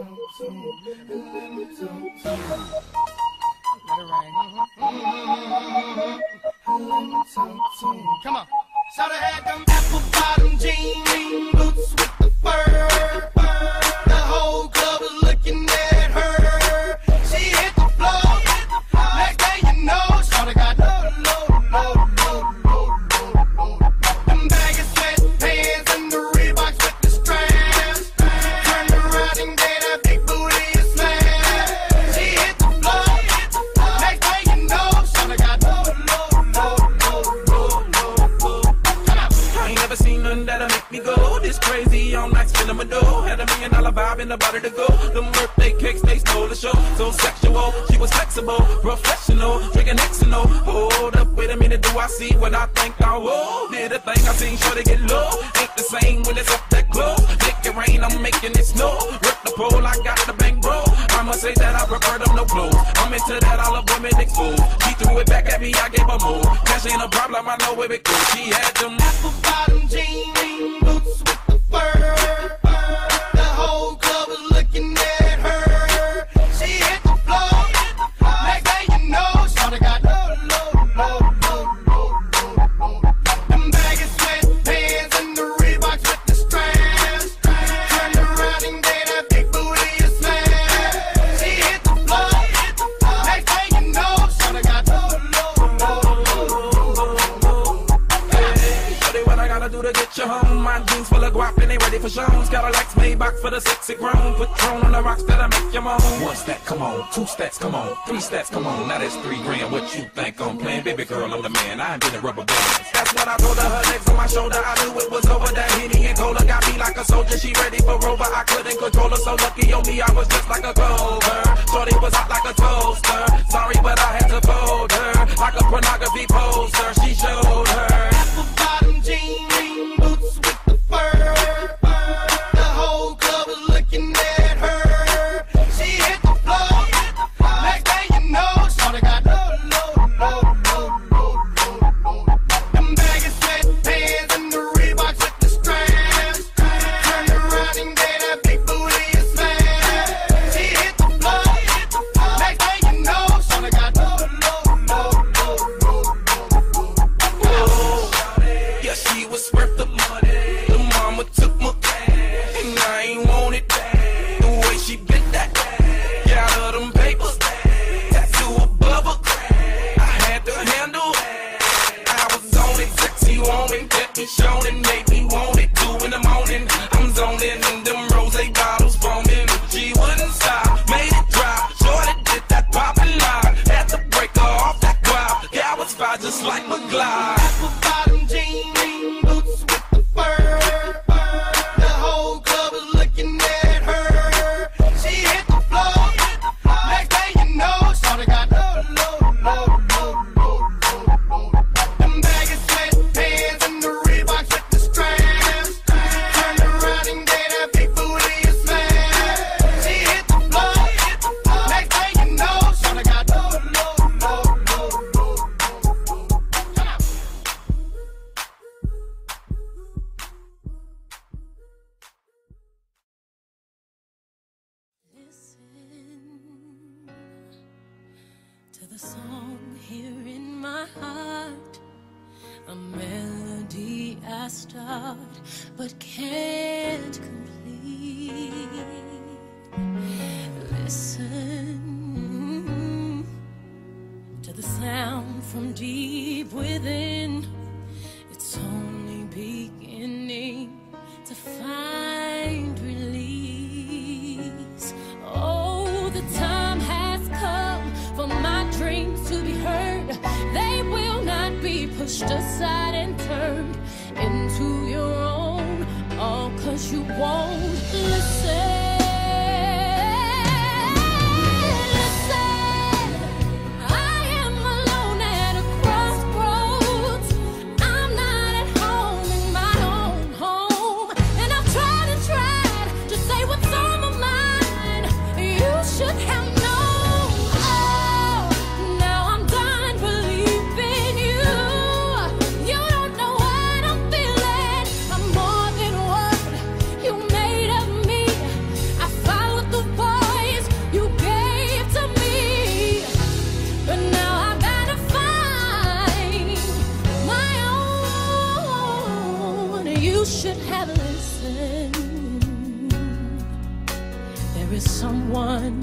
Come on. Shoulda had them My dough. Had a million dollar vibe in the body to go. Them birthday cakes, they stole the show. So sexual, she was flexible, professional, drinking Xano. Hold up, wait a minute, do I see what I think I will? Did a thing I seen, sure to get low. Ain't the same when it's up that close. Make it rain, I'm making it snow. Rip the pole, I got the bank bro. I'ma say that I prefer them no clothes. I'm into that, all of women exposed. She threw it back at me, I gave her more. Cash ain't a problem, I know where it goes. She had them apple they ready for shows. Cadillacs made back for the sexy grown. Patron on the rocks that'll make you moan. One stack, come on. Two stacks, come on. Three stacks, come on. Now that's three grand. What you think I'm playing? Baby girl, I'm the man. I ain't been a rubber band. That's when I told her her legs on my shoulder. I knew it was over. That Henny and Cola got me like a soldier. She ready for Rover. I couldn't control her. So lucky on me, I was just like a clover. Shorty was hot like a toaster. Song here in my heart. A melody I start but can't complete. Listen to the sound from deep within. It's only beginning to find release. Pushed aside and turned into your own. All cause you won't. Listen. Should have listened. There is someone